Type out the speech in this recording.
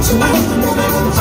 ち